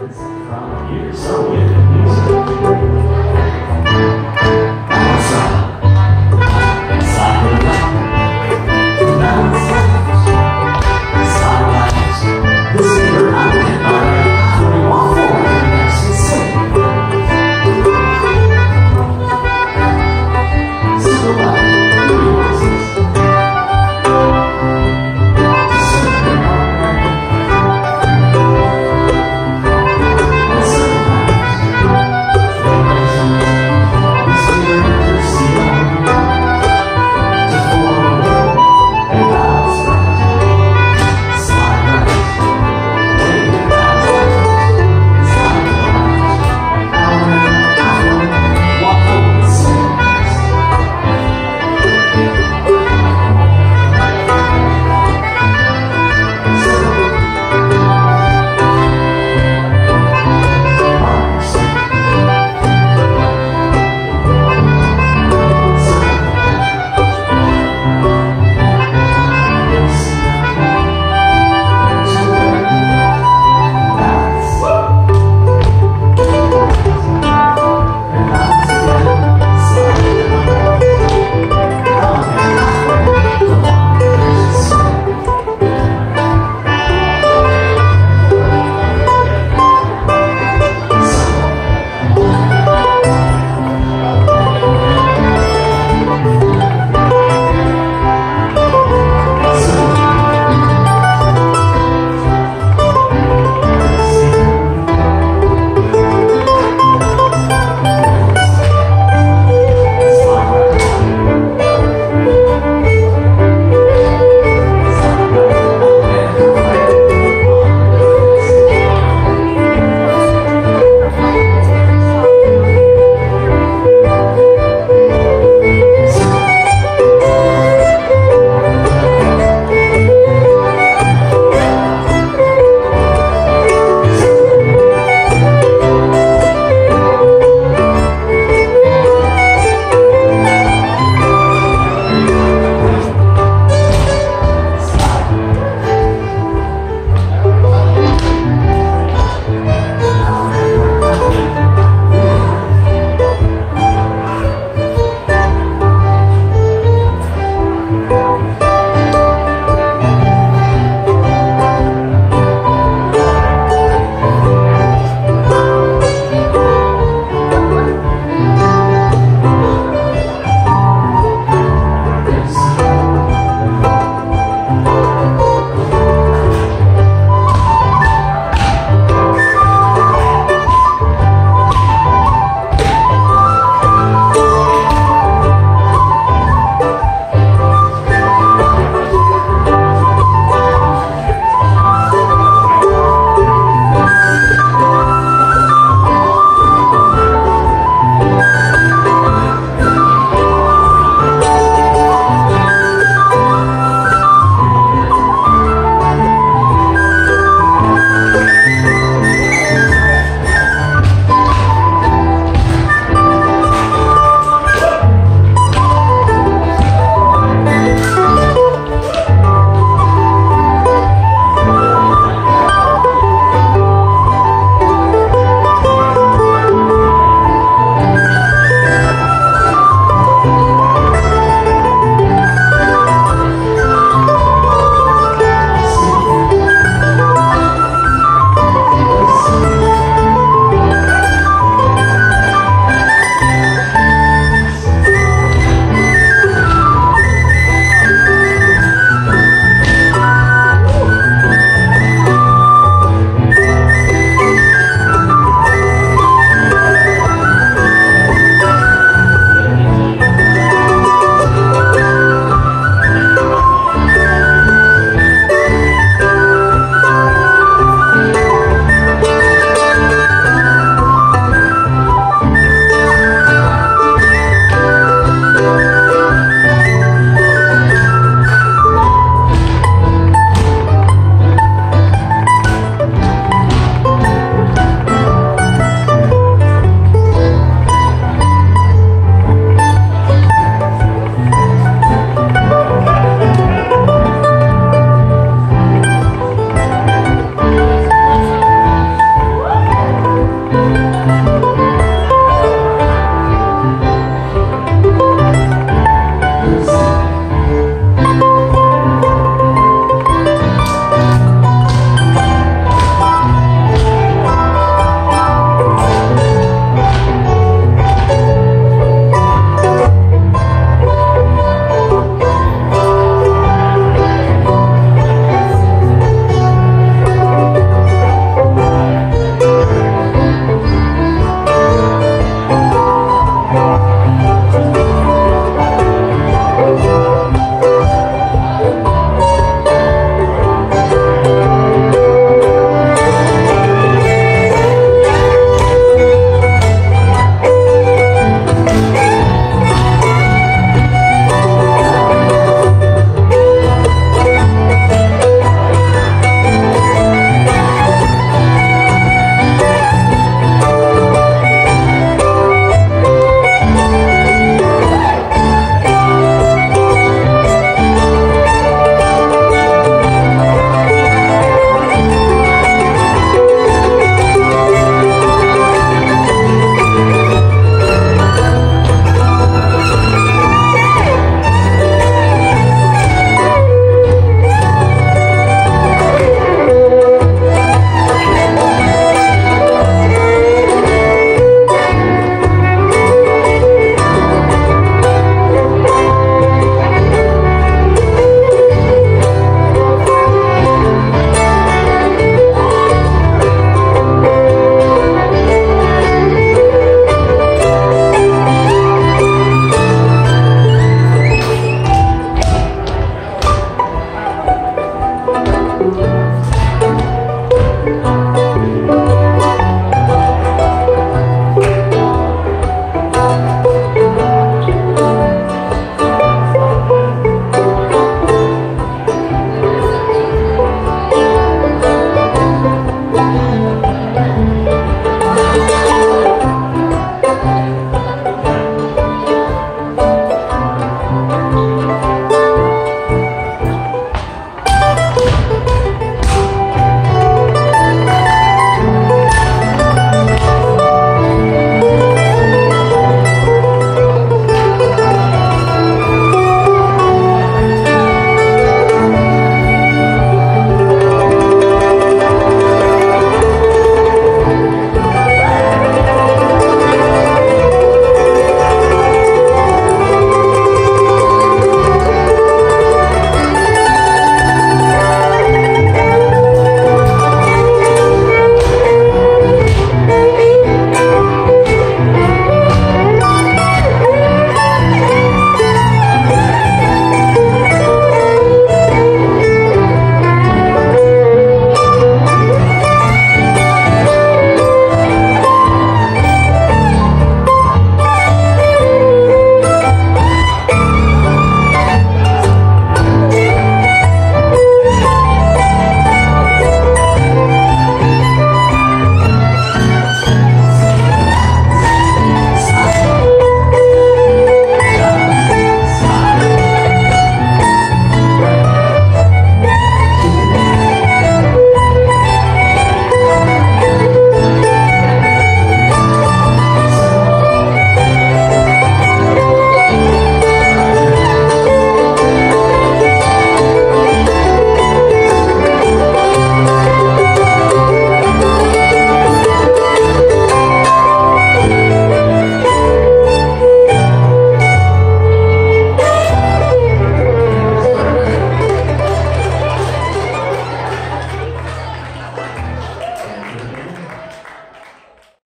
From here, so with